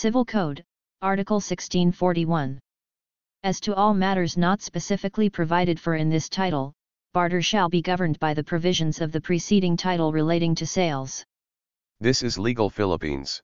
Civil Code, Article 1641. As to all matters not specifically provided for in this title, barter shall be governed by the provisions of the preceding title relating to sales. This is Legal Philippines.